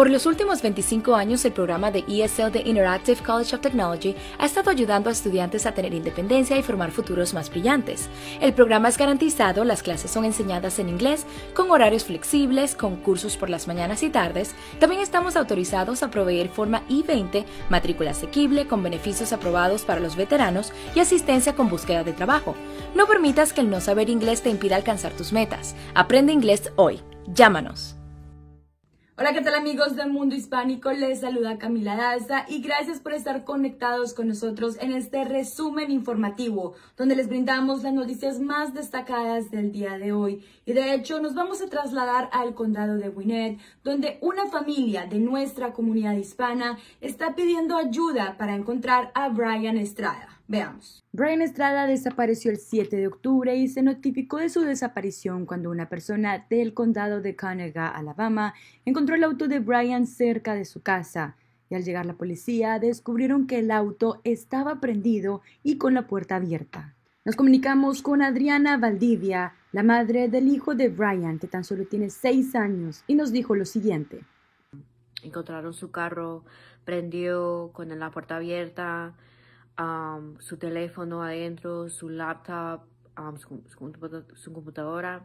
Por los últimos 25 años, el programa de ESL de Interactive College of Technology ha estado ayudando a estudiantes a tener independencia y formar futuros más brillantes. El programa es garantizado, las clases son enseñadas en inglés, con horarios flexibles, con cursos por las mañanas y tardes. También estamos autorizados a proveer forma I-20, matrícula asequible, con beneficios aprobados para los veteranos y asistencia con búsqueda de trabajo. No permitas que el no saber inglés te impida alcanzar tus metas. Aprende inglés hoy. Llámanos. Hola, ¿qué tal amigos del mundo hispánico? Les saluda Camila Daza y gracias por estar conectados con nosotros en este resumen informativo donde les brindamos las noticias más destacadas del día de hoy. Y de hecho nos vamos a trasladar al condado de Gwinnett donde una familia de nuestra comunidad hispana está pidiendo ayuda para encontrar a Brian Estrada. Veamos. Brian Estrada desapareció el 7 de octubre y se notificó de su desaparición cuando una persona del condado de Conegaga, Alabama, encontró el auto de Brian cerca de su casa. Y al llegar la policía descubrieron que el auto estaba prendido y con la puerta abierta. Nos comunicamos con Adriana Valdivia, la madre del hijo de Brian, que tan solo tiene seis años, y nos dijo lo siguiente. Encontraron su carro prendido con la puerta abierta su teléfono adentro, su laptop, su, computadora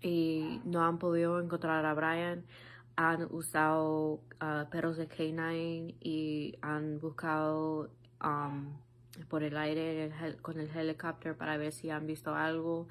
y no han podido encontrar a Brian. Han usado ah, perros de K9 y han buscado por el aire con el helicóptero para ver si han visto algo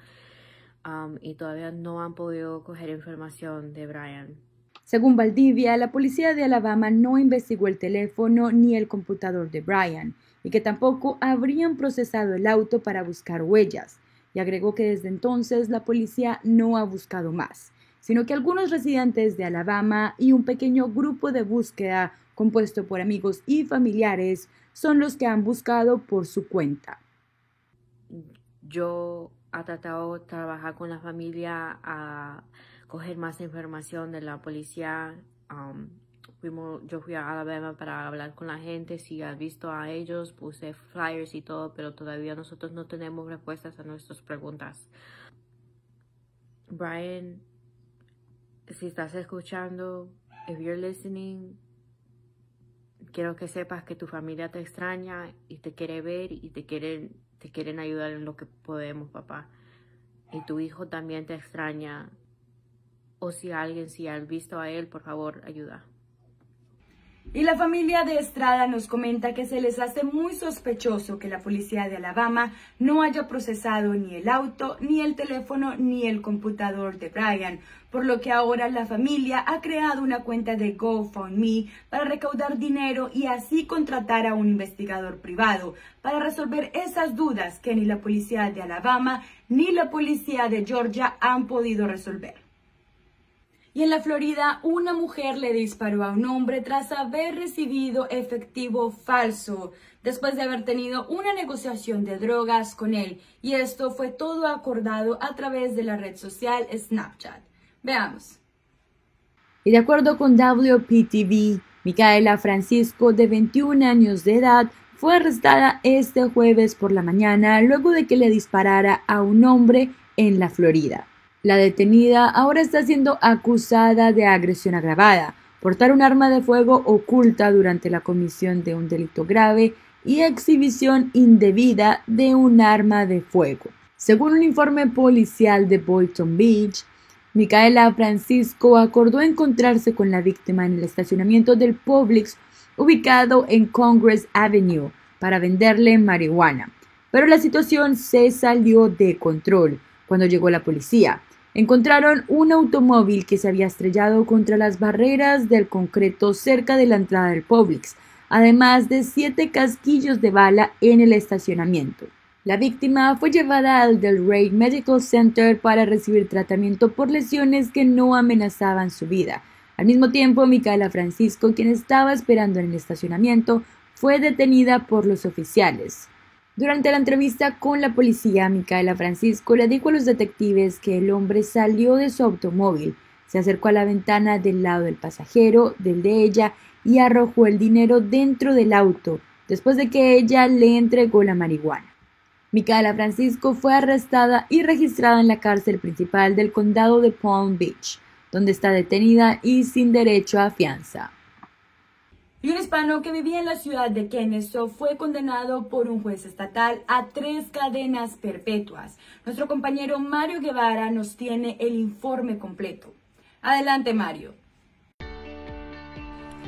y todavía no han podido coger información de Brian. Según Valdivia, la policía de Alabama no investigó el teléfono ni el computador de Brian y que tampoco habrían procesado el auto para buscar huellas, y agregó que desde entonces la policía no ha buscado más, sino que algunos residentes de Alabama y un pequeño grupo de búsqueda compuesto por amigos y familiares son los que han buscado por su cuenta. Yo he tratado de trabajar con la familia a coger más información de la policía. Um, fuimos, yo fui a Alabama para hablar con la gente, si has visto a ellos, puse flyers y todo, pero todavía nosotros no tenemos respuestas a nuestras preguntas. Brian, si estás escuchando, if you're listening, quiero que sepas que tu familia te extraña y te quiere ver y te quieren, te quieren ayudar en lo que podemos, papá. Y tu hijo también te extraña o si alguien, si has visto a él, por favor, ayuda. Y la familia de Estrada nos comenta que se les hace muy sospechoso que la policía de Alabama no haya procesado ni el auto, ni el teléfono, ni el computador de Brian, por lo que ahora la familia ha creado una cuenta de GoFundMe para recaudar dinero y así contratar a un investigador privado para resolver esas dudas que ni la policía de Alabama ni la policía de Georgia han podido resolver. Y en la Florida, una mujer le disparó a un hombre tras haber recibido efectivo falso, después de haber tenido una negociación de drogas con él. Y esto fue todo acordado a través de la red social Snapchat. Veamos. Y de acuerdo con WPTV, Micaela Francisco, de 21 años de edad, fue arrestada este jueves por la mañana luego de que le disparara a un hombre en la Florida. La detenida ahora está siendo acusada de agresión agravada, portar un arma de fuego oculta durante la comisión de un delito grave y exhibición indebida de un arma de fuego. Según un informe policial de Boynton Beach, Micaela Francisco acordó encontrarse con la víctima en el estacionamiento del Publix ubicado en Congress Avenue para venderle marihuana. Pero la situación se salió de control cuando llegó la policía encontraron un automóvil que se había estrellado contra las barreras del concreto cerca de la entrada del Publix, además de siete casquillos de bala en el estacionamiento. La víctima fue llevada al Del Rey Medical Center para recibir tratamiento por lesiones que no amenazaban su vida. Al mismo tiempo, Micaela Francisco, quien estaba esperando en el estacionamiento, fue detenida por los oficiales. Durante la entrevista con la policía, Micaela Francisco le dijo a los detectives que el hombre salió de su automóvil, se acercó a la ventana del lado del pasajero, del de ella, y arrojó el dinero dentro del auto, después de que ella le entregó la marihuana. Micaela Francisco fue arrestada y registrada en la cárcel principal del condado de Palm Beach, donde está detenida y sin derecho a fianza. Y un hispano que vivía en la ciudad de Kennesaw fue condenado por un juez estatal a tres cadenas perpetuas. Nuestro compañero Mario Guevara nos tiene el informe completo. Adelante, Mario.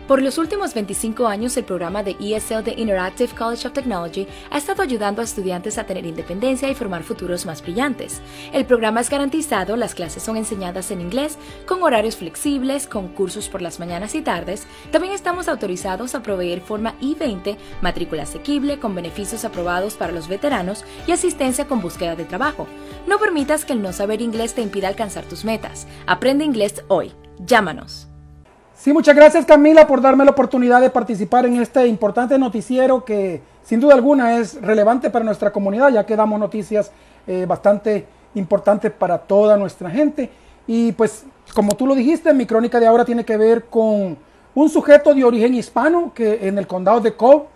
Por los últimos 25 años, el programa de ESL de Interactive College of Technology ha estado ayudando a estudiantes a tener independencia y formar futuros más brillantes. El programa es garantizado, las clases son enseñadas en inglés, con horarios flexibles, con cursos por las mañanas y tardes. También estamos autorizados a proveer forma I-20, matrícula asequible, con beneficios aprobados para los veteranos y asistencia con búsqueda de trabajo. No permitas que el no saber inglés te impida alcanzar tus metas. Aprende inglés hoy. Llámanos. Sí, muchas gracias Camila por darme la oportunidad de participar en este importante noticiero que sin duda alguna es relevante para nuestra comunidad, ya que damos noticias eh, bastante importantes para toda nuestra gente. Y pues, como tú lo dijiste, mi crónica de ahora tiene que ver con un sujeto de origen hispano que en el condado de Cobb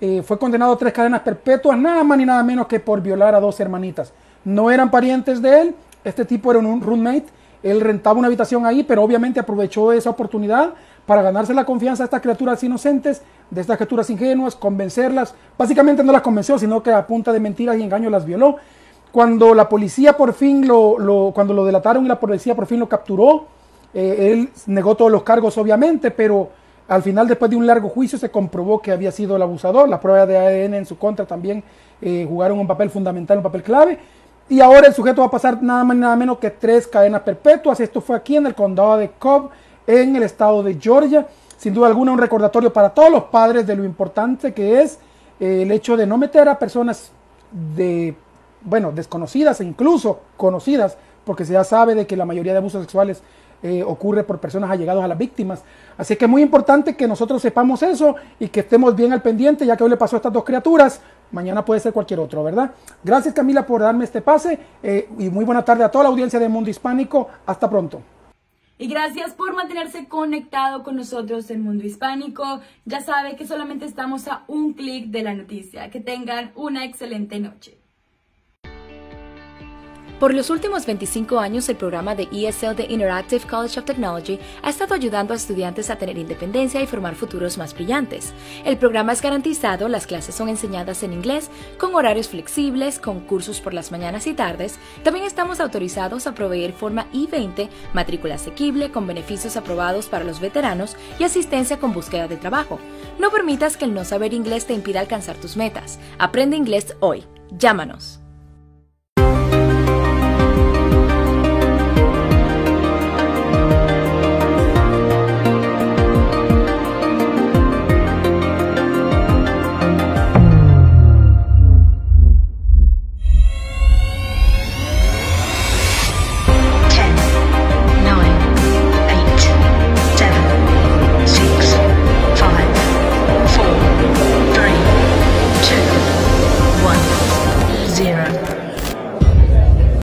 eh, fue condenado a tres cadenas perpetuas, nada más ni nada menos que por violar a dos hermanitas. No eran parientes de él, este tipo era un roommate él rentaba una habitación ahí, pero obviamente aprovechó esa oportunidad para ganarse la confianza de estas criaturas inocentes, de estas criaturas ingenuas, convencerlas. Básicamente no las convenció, sino que a punta de mentiras y engaños las violó. Cuando la policía por fin lo, cuando lo delataron y la policía por fin lo capturó, eh, él negó todos los cargos obviamente, pero al final después de un largo juicio se comprobó que había sido el abusador. Las pruebas de ADN en su contra también eh, jugaron un papel fundamental, un papel clave. Y ahora el sujeto va a pasar nada más nada menos que tres cadenas perpetuas. Esto fue aquí en el condado de Cobb, en el estado de Georgia. Sin duda alguna un recordatorio para todos los padres de lo importante que es eh, el hecho de no meter a personas de, bueno, desconocidas e incluso conocidas, porque se ya sabe de que la mayoría de abusos sexuales eh, ocurre por personas allegadas a las víctimas. Así que es muy importante que nosotros sepamos eso y que estemos bien al pendiente, ya que hoy le pasó a estas dos criaturas, mañana puede ser cualquier otro, ¿verdad? Gracias Camila por darme este pase eh, y muy buena tarde a toda la audiencia de Mundo Hispánico. Hasta pronto. Y gracias por mantenerse conectado con nosotros en Mundo Hispánico. Ya sabe que solamente estamos a un clic de la noticia. Que tengan una excelente noche. Por los últimos 25 años, el programa de ESL de Interactive College of Technology ha estado ayudando a estudiantes a tener independencia y formar futuros más brillantes. El programa es garantizado, las clases son enseñadas en inglés, con horarios flexibles, con cursos por las mañanas y tardes. También estamos autorizados a proveer forma I-20, matrícula asequible, con beneficios aprobados para los veteranos y asistencia con búsqueda de trabajo. No permitas que el no saber inglés te impida alcanzar tus metas. Aprende inglés hoy. Llámanos.